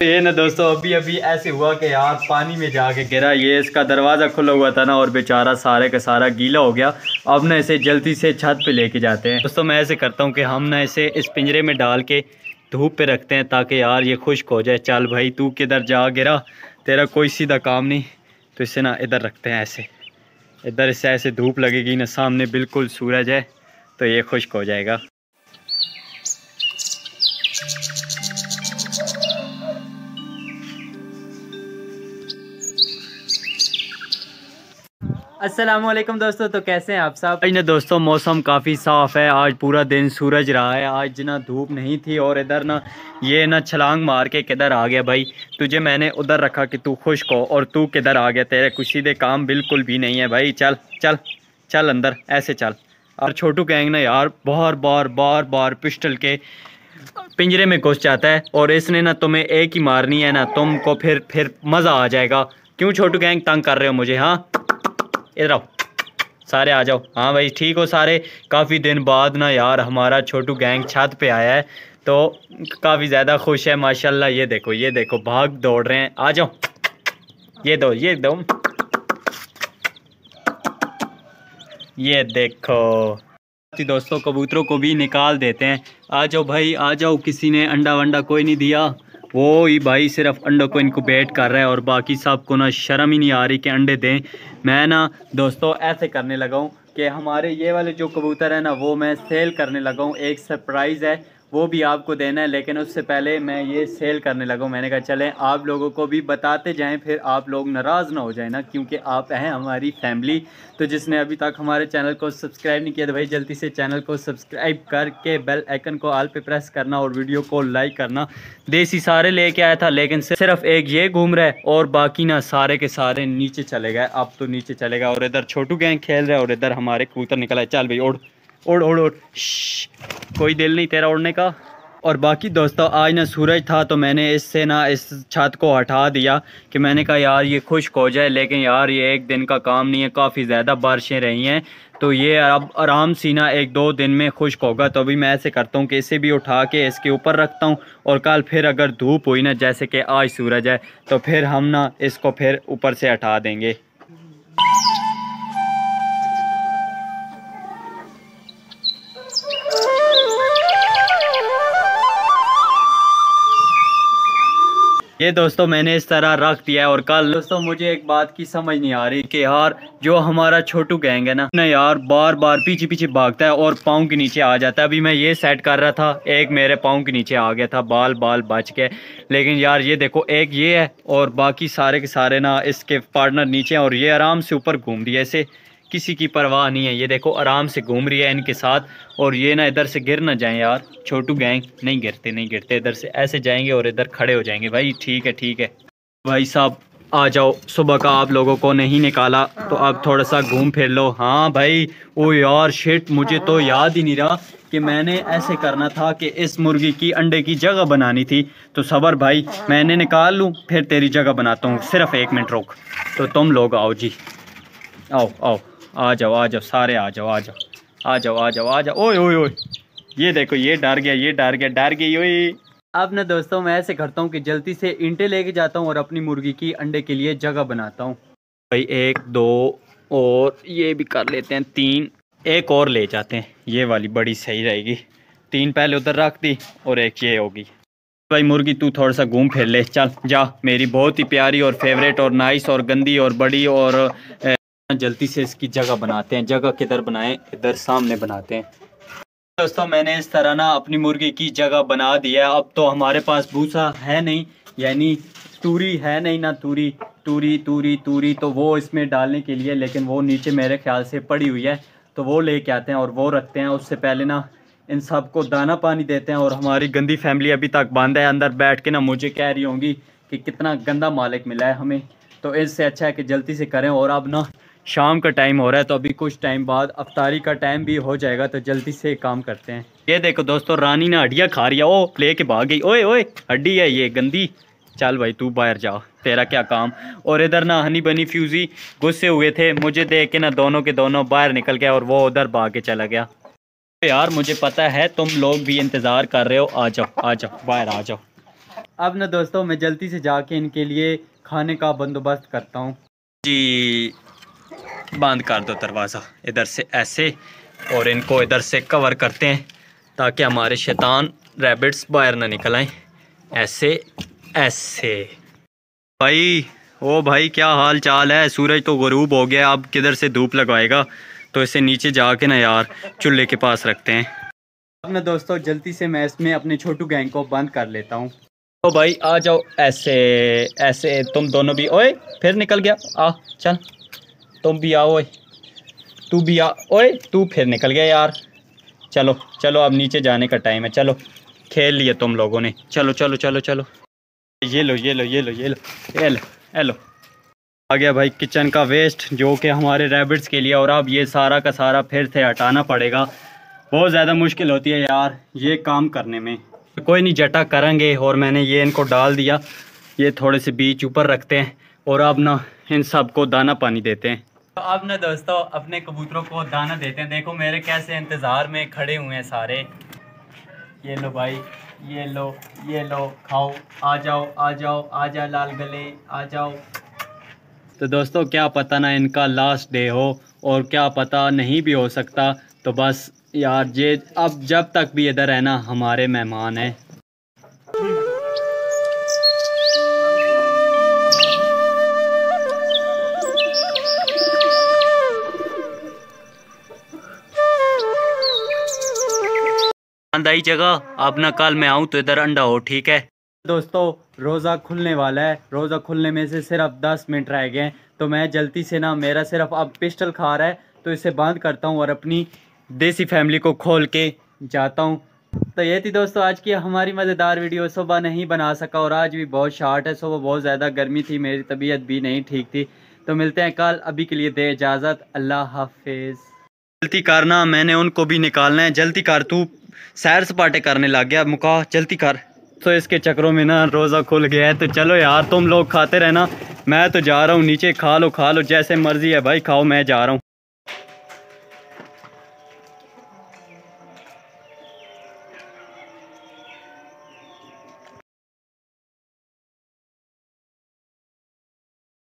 ये ना दोस्तों, अभी अभी ऐसे हुआ कि यार पानी में जाके गिरा। ये इसका दरवाज़ा खुला हुआ था ना और बेचारा सारे का सारा गीला हो गया। अब ना इसे जल्दी से छत पे लेके जाते हैं। दोस्तों, मैं ऐसे करता हूँ कि हम ना इसे इस पिंजरे में डाल के धूप पे रखते हैं ताकि यार ये खुश्क हो जाए। चल भाई, तू किधर जा गिरा? तेरा कोई सीधा काम नहीं। तो इसे ना इधर रखते हैं ऐसे। इधर इससे ऐसे धूप लगेगी ना, सामने बिल्कुल सूरज है तो ये खुश्क हो जाएगा। असलम दोस्तों तो कैसे हैं आप साहब आज ना दोस्तों, मौसम काफ़ी साफ़ है। आज पूरा दिन सूरज रहा है। आज ना धूप नहीं थी और इधर ना, ये ना छलांग मार के किधर आ गया भाई? तुझे मैंने उधर रखा कि तू खुश हो और तू किधर आ गया? तेरे कुछ सीधे काम बिल्कुल भी नहीं है भाई। चल चल चल अंदर, ऐसे चल। और छोटू कहेंगे ना यार, बार बार बार बार पिस्टल के पिंजरे में घुस जाता है और इसने ना तुम्हें एक ही मारनी है ना, तुमको फिर फिर मज़ा आ जाएगा। क्यों छोटू गैंग, तंग कर रहे हो मुझे हाँ? इधर आओ। सारे आ जाओ। हाँ भाई, ठीक हो सारे। काफ़ी दिन बाद ना यार, हमारा छोटू गैंग छत पे आया है तो काफ़ी ज़्यादा खुश है, माशाल्लाह। ये देखो ये देखो, भाग दौड़ रहे हैं। आ जाओ। ये दो ये दो। ये देखो। दोस्तों, कबूतरों को भी निकाल देते हैं। आ जाओ भाई, आ जाओ। किसी ने अंडा वंडा कोई नहीं दिया। वो ही भाई सिर्फ़ अंडों को इनको बेट कर रहा है और बाकी सबको ना शर्म ही नहीं आ रही कि अंडे दें। मैं ना दोस्तों ऐसे करने लगा हूँ कि हमारे ये वाले जो कबूतर है ना, वो मैं सेल करने लगा हूँ। एक सरप्राइज़ है। वो भी आपको देना है, लेकिन उससे पहले मैं ये सेल करने लगा। मैंने कहा, चलें, आप लोगों को भी बताते जाएँ, फिर आप लोग नाराज़ ना हो जाए ना, क्योंकि आप हैं हमारी फैमिली तो जिसने अभी तक हमारे चैनल को सब्सक्राइब नहीं किया तो भाई जल्दी से चैनल को सब्सक्राइब करके बेल आइकन को आल पे प्रेस करना और वीडियो को लाइक करना। देसी सारे लेके आया था, लेकिन सिर्फ़ एक ये घूम रहा है और बाकी ना सारे के सारे नीचे चले गए। अब तो नीचे चले गए और इधर छोटू गैंग खेल रहे और इधर हमारे कबूतर निकला है चल भाई ओढ़ उड़ उड़ उड़ कोई दिल नहीं तेरा उड़ने का। और बाकी दोस्तों, आज ना सूरज था तो मैंने इससे ना इस छत को हटा दिया कि मैंने कहा, यार, ये खुश्क हो जाए, लेकिन यार, ये एक दिन का काम नहीं है, काफ़ी ज़्यादा बारिशें रही हैं। तो ये अब आराम सी ना एक दो दिन में खुश्क होगा तो अभी मैं ऐसे करता हूँ कि इसे भी उठा के इसके ऊपर रखता हूँ। और कल फिर अगर धूप हुई ना, जैसे कि आज सूरज है तो फिर हम ना इसको फिर ऊपर से हटा देंगे। ये दोस्तों मैंने इस तरह रख दिया है और कल दोस्तों मुझे एक बात की समझ नहीं आ रही कि यार, जो हमारा छोटू गैंग है ना ना यार बार बार पीछे पीछे भागता है और पाँव के नीचे आ जाता है। अभी मैं ये सेट कर रहा था, एक मेरे पाँव के नीचे आ गया था बाल बाल बच के लेकिन यार, ये देखो, एक ये है और बाकी सारे के सारे ना इसके पार्टनर नीचे हैं और ये आराम से ऊपर घूम रही है। किसी की परवाह नहीं है। ये देखो, आराम से घूम रही है इनके साथ और ये ना इधर से गिर ना जाएँ यार। छोटू गैंग, नहीं गिरते नहीं गिरते, इधर से ऐसे जाएँगे और इधर खड़े हो जाएँगे। भाई, ठीक है ठीक है। भाई साहब, आ जाओ। सुबह का आप लोगों को नहीं निकाला तो अब थोड़ा सा घूम फिर लो। हाँ भाई, ओ यार शिट मुझे तो याद ही नहीं रहा कि मैंने ऐसे करना था कि इस मुर्गी की अंडे की जगह बनानी थी। तो सबर भाई, मैंने निकाल लूँ, फिर तेरी जगह बनाता हूँ। सिर्फ़ एक मिनट रोक। तो तुम लोग आओ जी। आओ आओ। आ जाओ आ जाओ सारे आ जाओ आ जाओ। आ जाओ आ जाओ आ जाओ। ओए ओए ओए। ये देखो ये डर गया ये डर गया डर गई ओए। अब ना दोस्तों मैं ऐसे करता हूँ कि जल्दी से इंटे लेके जाता हूँ और अपनी मुर्गी की अंडे के लिए जगह बनाता हूँ। भाई एक दो और ये भी कर लेते हैं तीन। एक और ले जाते हैं। ये वाली बड़ी सही रहेगी। तीन पहले उधर रख दी और एक ये होगी। भाई मुर्गी तू थोड़ा सा घूम फिर ले। चल जा। मेरी बहुत ही प्यारी और फेवरेट और नाइस और गंदी और बड़ी और जल्दी से इसकी जगह बनाते हैं, जगह किधर बनाएँ, इधर सामने बनाते हैं। दोस्तों, मैंने इस तरह ना अपनी मुर्गी की जगह बना दिया अब तो हमारे पास भूसा है नहीं, यानी तूरी है नहीं ना तूरी तूरी तूरी तूरी तो वो इसमें डालने के लिए, लेकिन वो नीचे मेरे ख्याल से पड़ी हुई है तो वो लेके आते हैं और वो रखते हैं। उससे पहले ना इन सबको दाना पानी देते हैं और हमारी गंदी फैमिली अभी तक बंद है। अंदर बैठ के ना मुझे कह रही होंगी कि कितना गंदा मालिक मिला है हमें तो इससे अच्छा है कि जल्दी से करें और अब ना शाम का टाइम हो रहा है तो अभी कुछ टाइम बाद अफ्तारी का टाइम भी हो जाएगा तो जल्दी से काम करते हैं। ये देखो दोस्तों, रानी ने हड्डियाँ खा रही है, ओ लेके भाग गई। ओए ओए, हड्डी है ये, गंदी। चल भाई, तू बाहर जा, तेरा क्या काम? और इधर ना हनी बनी फ्यूजी, गुस्से हुए थे। मुझे देख के ना दोनों के दोनों बाहर निकल गया और वो उधर भाग के चला गया। यार, मुझे पता है, तुम लोग भी इंतज़ार कर रहे हो। आ जाओ आ जाओ, बाहर आ जाओ। अब ना दोस्तों, मैं जल्दी से जाके इनके लिए खाने का बंदोबस्त करता हूँ। जी। बंद कर दो दरवाज़ा। इधर से ऐसे और इनको इधर से कवर करते हैं ताकि हमारे शैतान रैबिट्स बाहर ना निकल आए। ऐसे ऐसे। भाई ओ भाई क्या हाल चाल है? सूरज तो गरूब हो गया अब किधर से धूप लगवाएगा तो इसे नीचे जाके ना यार चूल्हे के पास रखते हैं। अब ना दोस्तों जल्दी से मैं इसमें अपने छोटू गैंग को बंद कर लेता हूँ। तो भाई आ जाओ ऐसे ऐसे तुम दोनों भी ओए फिर निकल गया। आ चल। तुम भी आओ तू भी आ, ओए, तू फिर निकल गया यार। चलो चलो, अब नीचे जाने का टाइम है, चलो। खेल लिए तुम लोगों ने। चलो चलो चलो चलो। ये लो ये लो ये लो ये लो ये लो ये लो। आ गया भाई किचन का वेस्ट जो कि हमारे रैबिट्स के लिए, और अब ये सारा का सारा फिर से हटाना पड़ेगा। बहुत ज़्यादा मुश्किल होती है यार, ये काम करने में। कोई नहीं, जटा करेंगे, और मैंने ये इनको डाल दिया। ये थोड़े से बीच ऊपर रखते हैं, और अब ना इन सबको दाना पानी देते हैं। तो अब ना दोस्तों, अपने कबूतरों को दाना देते हैं। देखो, मेरे कैसे इंतज़ार में खड़े हुए हैं सारे। ये लो भाई, ये लो ये लो, खाओ। आ जाओ आ जाओ, आ जा लाल गले, आ जाओ। तो दोस्तों, क्या पता ना इनका लास्ट डे हो, और क्या पता नहीं भी हो सकता। तो बस यार, ये अब जब तक भी इधर है ना, हमारे मेहमान हैं। आई जगह। आप ना कल मैं आऊँ तो इधर अंडा हो, ठीक है? दोस्तों, रोज़ा खुलने वाला है। रोज़ा खुलने में से सिर्फ़ दस मिनट रह गए तो मैं जल्दी से ना, मेरा सिर्फ़ अब पिस्टल खा रहा है। तो इसे बंद करता हूँ और अपनी देसी फैमिली को खोल के जाता हूँ। तो ये थी दोस्तों, आज की हमारी मज़ेदार वीडियो। सुबह नहीं बना सका और आज भी बहुत शार्ट है। सुबह बहुत ज़्यादा गर्मी थी, मेरी तबीयत भी नहीं ठीक थी। तो मिलते हैं कल। अभी के लिए दे इजाज़त। अल्लाह हाफिज़। जल्दी करना मैंने उनको भी निकालना है। जल्दी कर तू। सैर सपाटे करने लग गया। मुका, जल्दी कर। तो इसके चक्रों में ना रोज़ा खुल गया है तो चलो यार, तुम लोग खाते रहना। मैं तो जा रहा हूँ नीचे, खा लो खा लो, जैसे मर्ज़ी है भाई, खाओ, मैं जा रहा हूँ।